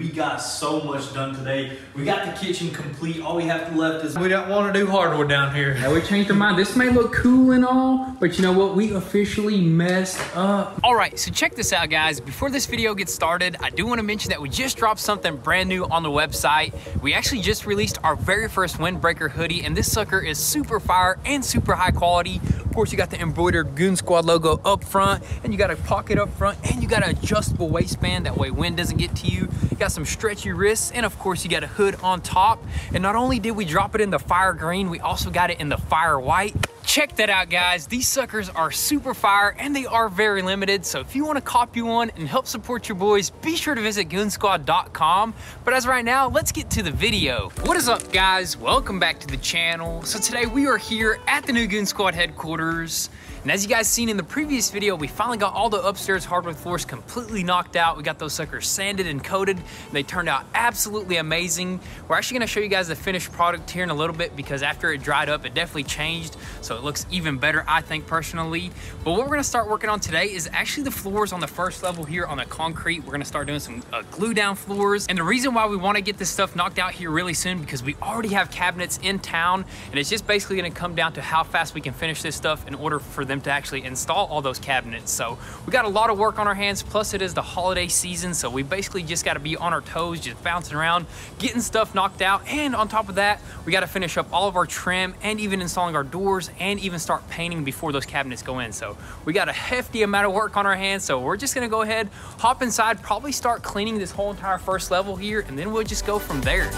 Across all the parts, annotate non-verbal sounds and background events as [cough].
we got so much done today. We got the kitchen complete. All we have left is we don't want to do hardwood down here. Now we changed our mind. This may look cool and all, but you know what? We officially messed up. All right, so check this out, guys. Before this video gets started, I do want to mention that we just dropped something brand new on the website. We actually just released our very first windbreaker hoodie, and this sucker is super fire and super high quality. Of course, you got the embroidered Goonzquad logo up front, and you got a pocket up front, and you got an adjustable waistband. That way wind doesn't get to you. You got some stretchy wrists, and of course, you got a hood on top. And not only did we drop it in the fire green, we also got it in the fire white. Check that out, guys. These suckers are super fire and they are very limited. So if you want to copy one and help support your boys, be sure to visit goonzquad.com. But as right now, let's get to the video. What is up, guys? Welcome back to the channel. So today we are here at the new Goonzquad headquarters. And as you guys seen in the previous video, we finally got all the upstairs hardwood floors completely knocked out. We got those suckers sanded and coated. And they turned out absolutely amazing. We're actually gonna show you guys the finished product here in a little bit because after it dried up, it definitely changed. So it looks even better, I think personally. But what we're gonna start working on today is actually the floors on the first level here on the concrete. We're gonna start doing some uh, glue down floors. And the reason why we wanna get this stuff knocked out here really soon because we already have cabinets in town and it's just basically gonna come down to how fast we can finish this stuff in order for them to actually install all those cabinets. So we got a lot of work on our hands, plus it is the holiday season, so we basically just gotta be on our toes, just bouncing around, getting stuff knocked out, and on top of that, we gotta finish up all of our trim and even installing our doors and even start painting before those cabinets go in. So we got a hefty amount of work on our hands, so we're just gonna go ahead, hop inside, probably start cleaning this whole entire first level here, and then we'll just go from there.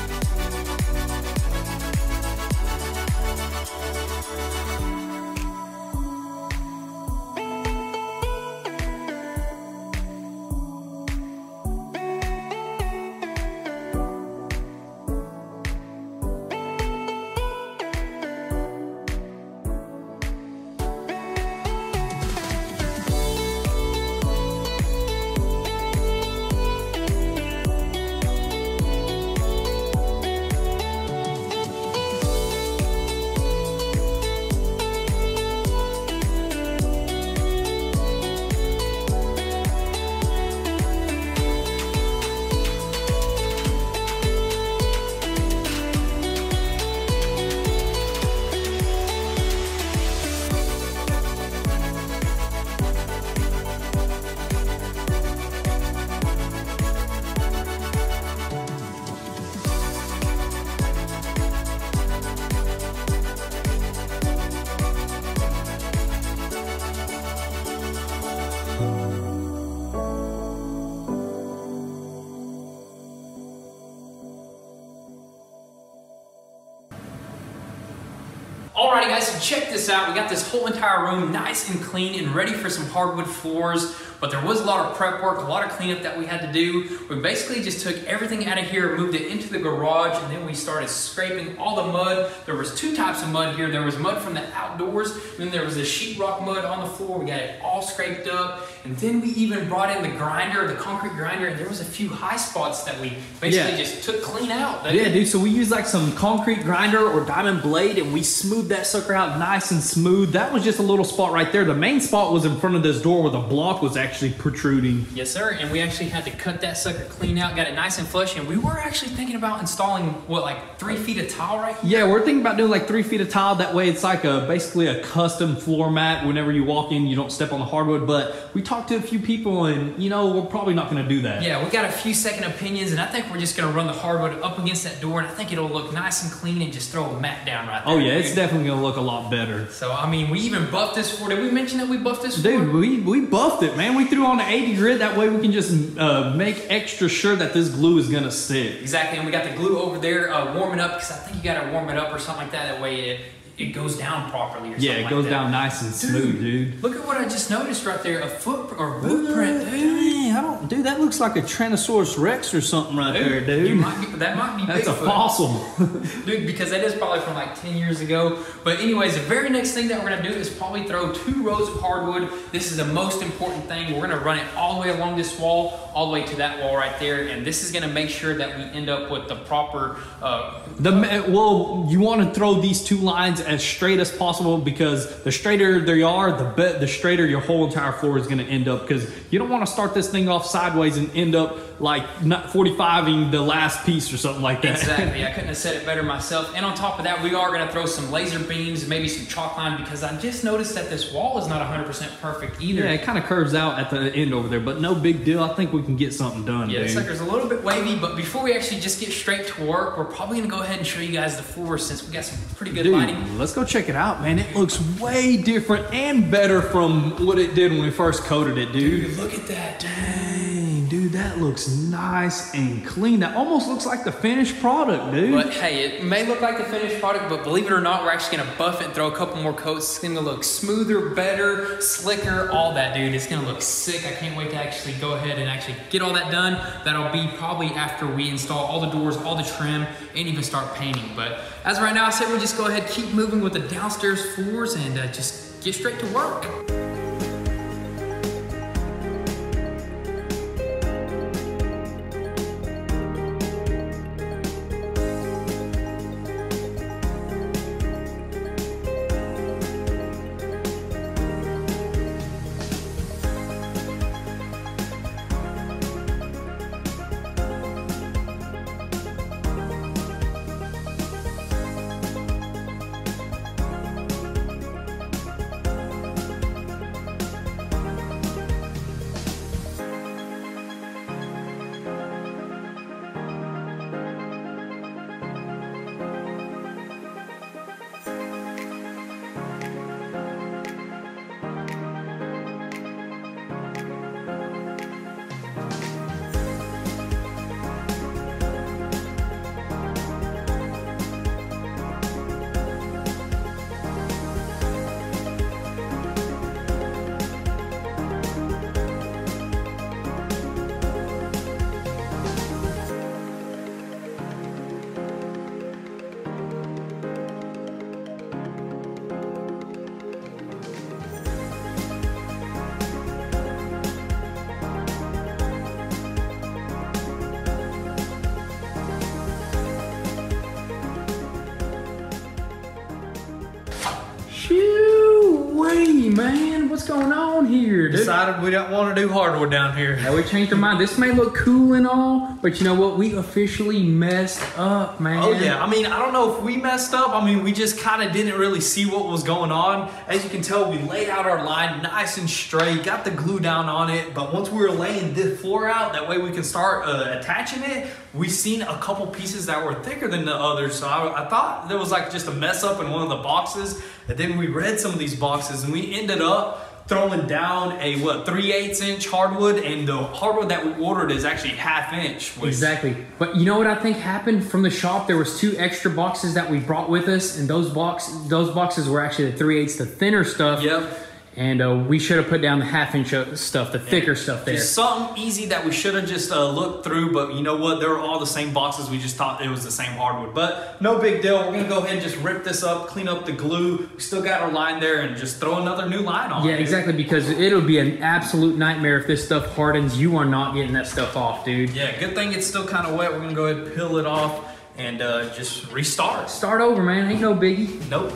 Check this out. We got this whole entire room nice and clean and ready for some hardwood floors, but there was a lot of prep work, a lot of cleanup that we had to do. We basically just took everything out of here, moved it into the garage, and then we started scraping all the mud. There was two types of mud here. There was mud from the outdoors, then there was the sheetrock mud on the floor. We got it all scraped up, and then we even brought in the grinder, the concrete grinder, and there was a few high spots that we basically Yeah. just took clean out. Yeah, dude. So we used like some concrete grinder or diamond blade, and we smoothed that sucker out nice and smooth. That was just a little spot right there. The main spot was in front of this door where the block was actually protruding. Yes, sir. And we actually had to cut that sucker clean out, got it nice and flush. And we were actually thinking about installing what, like three feet of tile right here. Yeah, we're thinking about doing like three feet of tile. That way, it's like a basically a custom floor mat. Whenever you walk in, you don't step on the hardwood. But we talked to a few people, and you know, we're probably not going to do that. Yeah, we got a few second opinions, and I think we're just gonna run the hardwood up against that door, and I think it'll look nice and clean, and just throw a mat down right oh, there. Oh yeah, it's definitely going to look a lot better. So I mean, we even buffed this for. Did we mention that we buffed this Dude, we, we buffed it, man. We threw on the 80 grit. That way we can just uh, make extra sure that this glue is to stick. Exactly, and we got the glue over there uh, warming up because I think you gotta warm it up or something like that. That way it it goes down properly. Or Yeah, it like goes that. down nice and smooth, dude. Look at what I just noticed right there. A foot or blueprint, dude. Dang, I don't, dude. That looks like a Tyrannosaurus Rex or something right there, dude. Might be, that might be That's a fossil. [laughs] [laughs] Dude, because that is probably from like 10 years ago. But anyways, the very next thing that we're gonna do is probably throw two rows of hardwood. This is the most important thing. We're gonna run it all the way along this wall, all the way to that wall right there. And this is gonna make sure that we end up with the proper, uh, The well, you want to throw these two lines as straight as possible because the straighter they are, the be- the straighter your whole entire floor is going to end up. Because you don't want to start this thing off sideways and end up like not 45ing the last piece or something like that. Exactly. I [laughs] couldn't have said it better myself. And on top of that, we are going to throw some laser beams, maybe some chalk line, because I just noticed that this wall is not 100% perfect either. Yeah, it kind of curves out at the end over there, but no big deal. I think we can get something done, Yeah, dude. the sucker's a little bit wavy, but before we actually just get straight to work, we're probably gonna go ahead and show you guys the floor since we got some pretty good Dude, lighting. let's go check it out, man. It looks way different and better from what it did when we first coated it, dude. Dude, look at that. Dude, that looks nice and clean. That almost looks like the finished product, dude. But hey, it may look like the finished product, but believe it or not, we're actually gonna buff it, and throw a couple more coats. It's gonna look smoother, better, slicker, all that, dude. It's gonna look sick. I can't wait to actually go ahead and actually get all that done. That'll be probably after we install all the doors, all the trim, and even start painting. But as right now, I said we just go ahead, keep moving with the downstairs floors, and uh, just get straight to work. Decided we don't want to do hardwood down here. Now we changed our mind. This may look cool and all, but you know what? We officially messed up, man. Oh yeah, I mean, I don't know if we messed up. I mean, we just kind of didn't really see what was going on. As you can tell, we laid out our line nice and straight, got the glue down on it. But once we were laying this floor out, that way we can start uh, attaching it. We seen a couple pieces that were thicker than the others, so I, I thought there was like just a mess up in one of the boxes. And then we read some of these boxes, and we ended up throwing down a what three eighths inch hardwood, and the hardwood that we ordered is actually half inch. which- Exactly. But you know what I think happened from the shop? There was two extra boxes that we brought with us, and those box those boxes were actually the three eighths, the thinner stuff. Yep. And uh, we should have put down the half inch stuff, the thicker stuff there. Just something easy that we should have just uh, looked through, but you know what? They were all the same boxes. We just thought it was the same hardwood. But no big deal. We're gonna go ahead and just rip this up, clean up the glue. We still got our line there, and just throw another new line on. Yeah, dude. exactly. Because it'll be an absolute nightmare if this stuff hardens. You are not getting that stuff off, dude. Yeah, good thing it's still kind of wet. We're gonna go ahead and peel it off and uh, just restart. Start over, man. Ain't no biggie. Nope.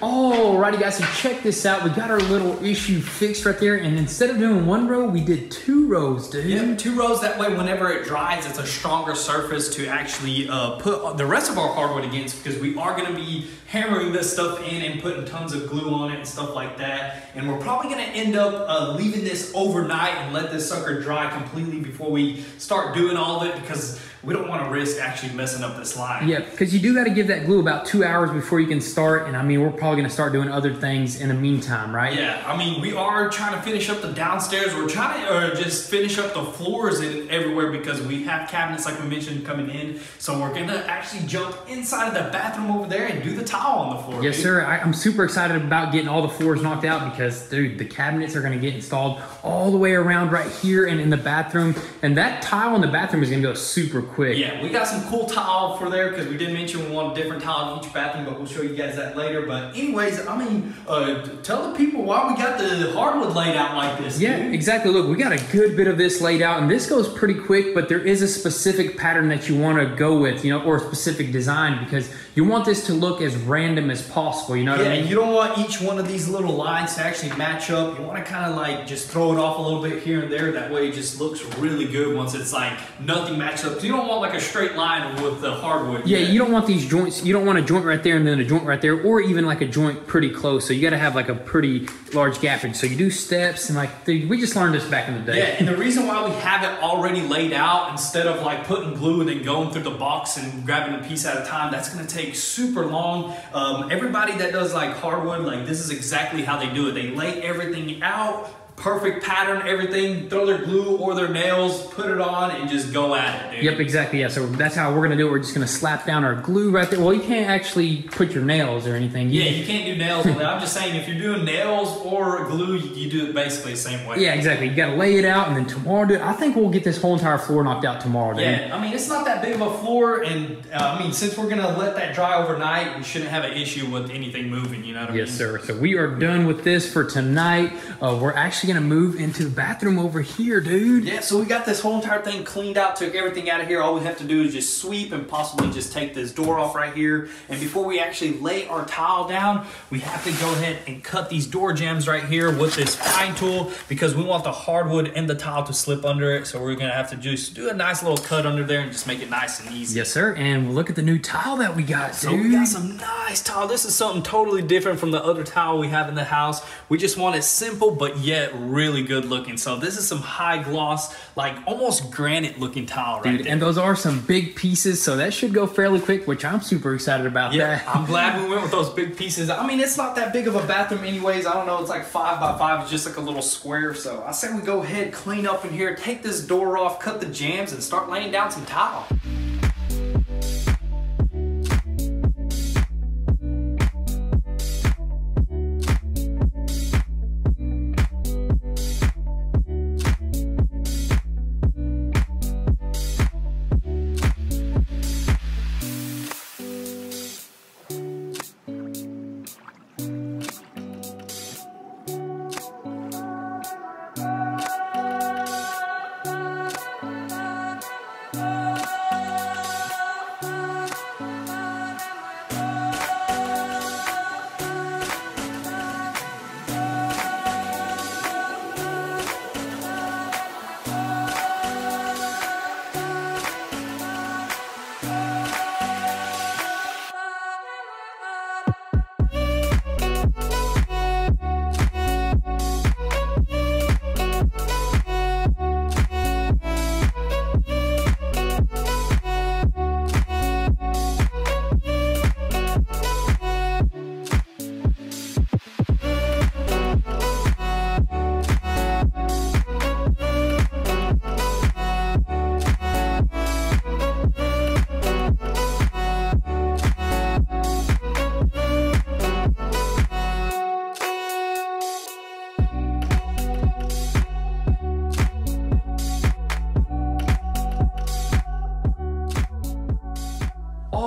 Alrighty guys, so check this out. We got our little issue fixed right there, and instead of doing one row, we did two rows, dude. Yeah, two rows. That way, whenever it dries, it's a stronger surface to actually uh, put the rest of our hardwood against because we are going to be hammering this stuff in and putting tons of glue on it and stuff like that. And we're probably going to end up uh, leaving this overnight and let this sucker dry completely before we start doing all of it because we don't want to risk actually messing up this line. Yeah, because you do got to give that glue about two hours before you can start. And I mean, we're probably going to start doing other things in the meantime, right? Yeah, I mean, we are trying to finish up the downstairs. We're trying to uh, just finish up the floors and everywhere because we have cabinets, like we mentioned, coming in. So we're going to actually jump inside of the bathroom over there and do the tile on the floor. Yes, dude. sir. I, I'm super excited about getting all the floors knocked out because, dude, the cabinets are going to get installed all the way around right here and in the bathroom. And that tile in the bathroom is going to go super quick. Yeah, we got some cool tile for there because we did mention we want a different tile in each bathroom, but we'll show you guys that later. But anyways, I mean, uh, tell the people why we got the hardwood laid out like this. Yeah, dude. exactly. Look, we got a good bit of this laid out, and this goes pretty quick, but there is a specific pattern that you want to go with, you know, or a specific design because you want this to look as random as possible. You know what Yeah, I mean? you don't want each one of these little lines to actually match up. You want to kind of like just throw it off a little bit here and there. That way it just looks really good once it's like nothing matched up. you don't want like a straight line with the hardwood. Yeah, you don't want these joints. You don't want a joint right there and then a joint right there, or even like a joint pretty close. So you got to have like a pretty large gappage. So you do steps and like dude, we just learned this back in the day. Yeah, and the reason why we have it already laid out instead of like putting glue and then going through the box and grabbing a piece at a time, that's gonna take super long. Um, everybody that does like hardwood, like this is exactly how they do it. They lay everything out, perfect pattern, everything, throw their glue or their nails, put it on, and just go at it, dude. Yep, exactly. Yeah, so that's how we're gonna do it. We're just gonna slap down our glue right there. Well, you can't actually put your nails or anything. You- Yeah, you can't do nails on that. I'm just saying if you're doing nails or glue, you, do it basically the same way. Yeah, exactly. You gotta lay it out, and then tomorrow, dude. I think we'll get this whole entire floor knocked out tomorrow, dude. Yeah, I mean it's not that big of a floor, and uh, I mean since we're gonna let that dry overnight, we shouldn't have an issue with anything moving. You know what I Yes, mean? sir. So we are done with this for tonight. Uh, we're actually gonna move into the bathroom over here, dude. Yeah, so we got this whole entire thing cleaned out, took everything out of here. All we have to do is just sweep and possibly just take this door off right here. And before we actually lay our tile down, we have to go ahead and cut these door jambs right here with this fine tool because we want the hardwood and the tile to slip under it. So we're gonna have to just do a nice little cut under there and just make it nice and easy. Yes, sir. And look at the new tile that we got, So dude. we got some nice tile. This is something totally different from the other tile we have in the house. We just want it simple, but yet really good looking. So this is some high gloss, like almost granite looking tile right Dude, there. and those are some big pieces, so that should go fairly quick, which I'm super excited about yeah, that. I'm glad we [laughs] went with those big pieces. I mean, it's not that big of a bathroom anyways. I don't know, it's like five by five. It's just like a little square. So I say we go ahead, clean up in here, take this door off, cut the jambs, and start laying down some tile.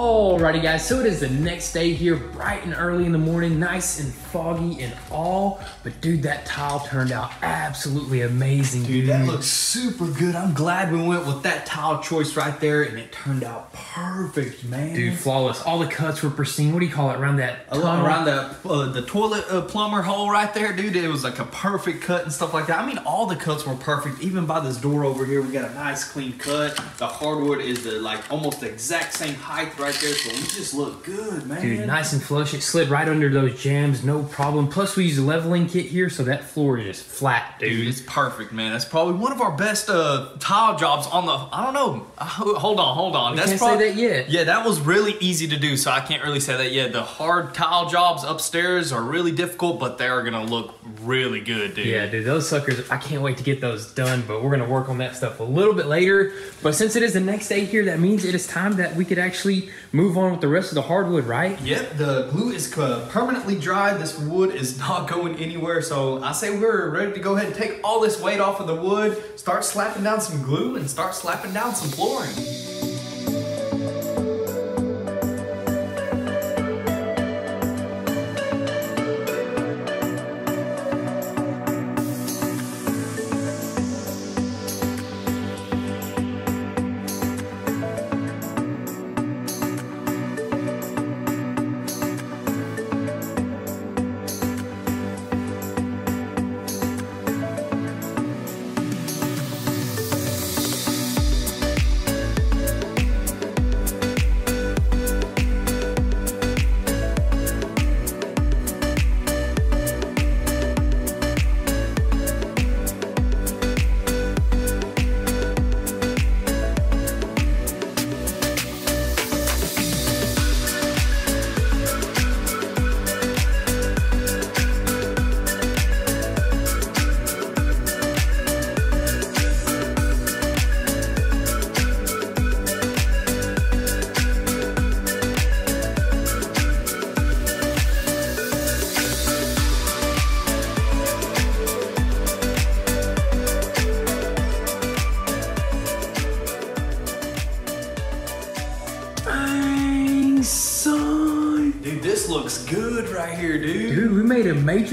Alrighty guys, so it is the next day here, bright and early in the morning, nice and foggy and all. But dude, that tile turned out absolutely amazing. Dude, that looks super good. I'm glad we went with that tile choice right there, and it turned out perfect, man. Dude, flawless. All the cuts were pristine. What do you call it? Around that tunnel? around the uh, the toilet uh, plumber hole right there, dude. It was like a perfect cut and stuff like that. I mean, all the cuts were perfect. Even by this door over here, we got a nice clean cut. The hardwood is the like almost the exact same height right there, so we just look good, man. Dude, nice and flush. It slid right under those jambs, no problem. Plus, we use a leveling kit here, so that floor is flat, dude. Dude, it's perfect, man. That's probably one of our best uh, tile jobs on the. I don't know. Uh, hold on, hold on. We That's can't say probably, that yet. Yeah, that was really easy to do, so I can't really say that yet. The hard tile jobs upstairs are really difficult, but they are gonna look really good, dude. Yeah, dude, those suckers, I can't wait to get those done, but we're gonna work on that stuff a little bit later. But since it is the next day here, that means it is time that we could actually move on with the rest of the hardwood, right? Yep, the glue is uh, permanently dry. This wood is [laughs] not going anywhere, so I say we're ready to go ahead and take all this weight off of the wood, start slapping down some glue, and start slapping down some flooring.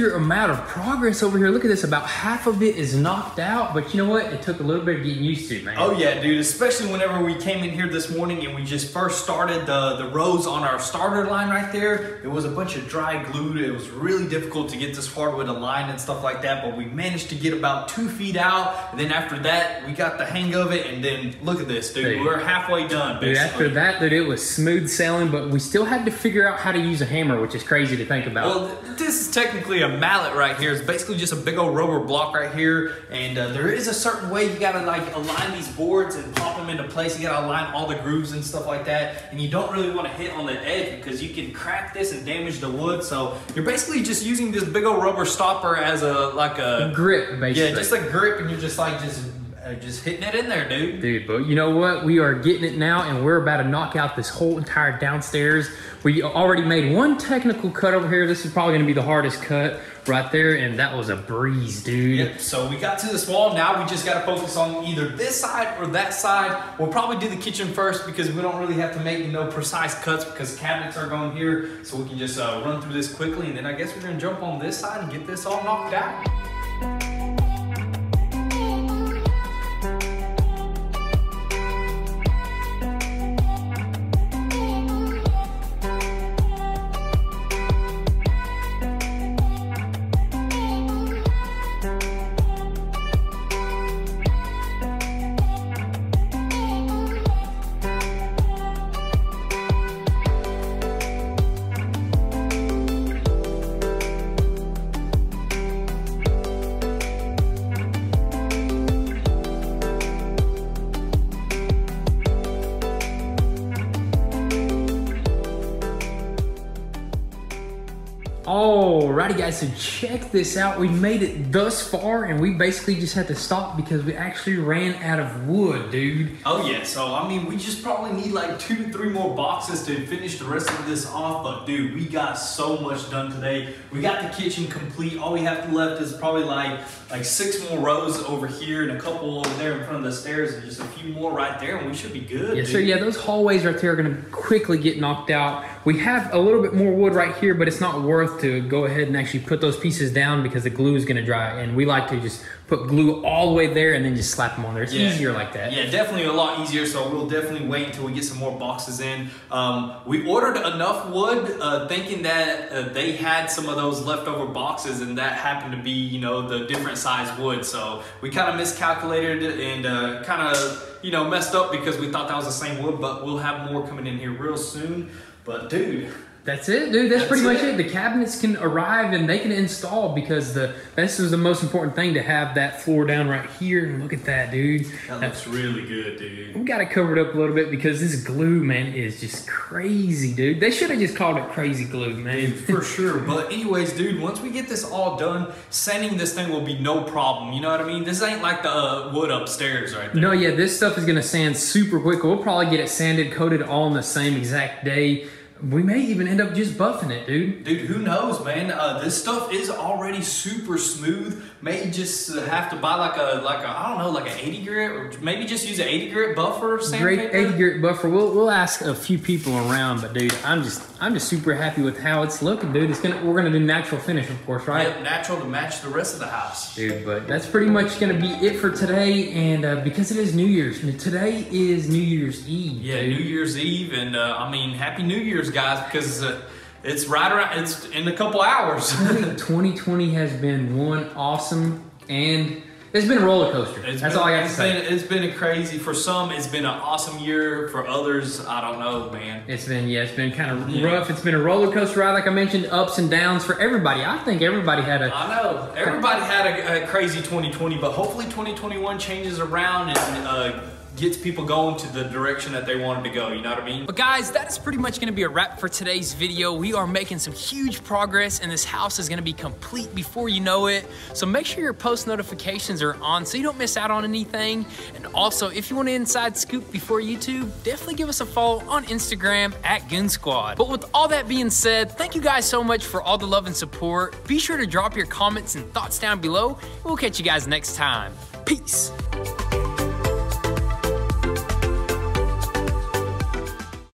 Major amount of progress over here. Look at this, about half of it is knocked out, but you know what? It took a little bit of getting used to, man. Oh yeah, dude. Especially whenever we came in here this morning and we just first started the the rows on our starter line right there. It was a bunch of dry glue. It was really difficult to get this hardwood aligned and stuff like that. But we managed to get about two feet out. And then after that, we got the hang of it. And then look at this, dude. Dude. We're halfway done. Dude, after that, dude, it was smooth sailing, but we still had to figure out how to use a hammer, which is crazy to think about. Well, this is technically a mallet right here. It's basically just a big old rubber block right here. And uh, there is a certain way you gotta like align these boards and pop them into place. You gotta align all the grooves and stuff like that. And you don't really wanna hit on the edge because you can crack this and damage the wood. So you're basically just using this big old rubber stopper as a, like a, Grip, basically. yeah, just a grip and you're just like, just, uh, just hitting it in there, dude. Dude, but you know what? We are getting it now, and we're about to knock out this whole entire downstairs. We already made one technical cut over here. This is probably going to be the hardest cut right there, and that was a breeze, dude. Yep, so we got to this wall. Now we just got to focus on either this side or that side. We'll probably do the kitchen first because we don't really have to make know precise cuts because cabinets are going here. So we can just uh, run through this quickly, and then I guess we're gonna jump on this side and get this all knocked out. Alrighty guys, so check this out. We made it thus far and we basically just had to stop because we actually ran out of wood, dude. Oh yeah, so I mean, we just probably need like two to three more boxes to finish the rest of this off. But dude, we got so much done today. We got the kitchen complete. All we have left is probably like like six more rows over here and a couple over there in front of the stairs and just a few more right there, and we should be good. Yeah, dude. so yeah, those hallways right there are gonna quickly get knocked out. We have a little bit more wood right here, but it's not worth to go ahead and actually put those pieces down because the glue is gonna dry. And we like to just put glue all the way there and then just slap them on there. It's Yeah. easier like that. Yeah, definitely a lot easier. So we'll definitely wait until we get some more boxes in. Um, we ordered enough wood, uh, thinking that uh, they had some of those leftover boxes, and that happened to be, you know, the different size wood. So we kind of miscalculated and uh, kind of, you know, messed up because we thought that was the same wood. But we'll have more coming in here real soon. But dude, That's it, dude. That's, That's pretty much it. it. The cabinets can arrive and they can install because the this is the most important thing to have that floor down right here. And look at that, dude. that That's looks really good, dude. we got to cover it covered up a little bit because this glue, man, is just crazy, dude. They should have just called it crazy glue, man. For [laughs] sure. But anyways, dude, once we get this all done, sanding this thing will be no problem. You know what I mean? This ain't like the uh, wood upstairs right there. No, yeah, this stuff is gonna sand super quick. We'll probably get it sanded, coated all in the same exact day. We may even end up just buffing it, dude. Dude, who knows, man? Uh, this stuff is already super smooth. May just have to buy like a like a I don't know like an 80 grit or maybe just use an 80 grit buffer Great sandpaper. 80 grit buffer. We'll we'll ask a few people around, but dude, I'm just I'm just super happy with how it's looking, dude. It's gonna we're gonna do natural finish, of course, right? Natural to match the rest of the house. Dude, but that's pretty much gonna be it for today. And uh, because it is New Year's, today is New Year's Eve. Yeah, dude. New Year's Eve, and uh, I mean Happy New Year's, guys, because uh, it's right around. It's in a couple hours. 2020 has been one awesome and it's been a roller coaster. It's That's been, all I got to say. Been, it's been a crazy. For some, it's been an awesome year. For others, I don't know, man. It's been yeah, it's been kind of Yeah. rough. It's been a roller coaster ride, like I mentioned, ups and downs for everybody. I think everybody had a I know everybody had a, a crazy 2020, but hopefully 2021 changes around and uh, gets people going to the direction that they wanted to go. You know what I mean? But guys, that is pretty much gonna be a wrap for today's video. We are making some huge progress and this house is gonna be complete before you know it. So make sure your post notifications are on so you don't miss out on anything. And also, if you want an inside scoop before YouTube, definitely give us a follow on Instagram at Goonzquad. But with all that being said, thank you guys so much for all the love and support. Be sure to drop your comments and thoughts down below. We'll catch you guys next time. Peace.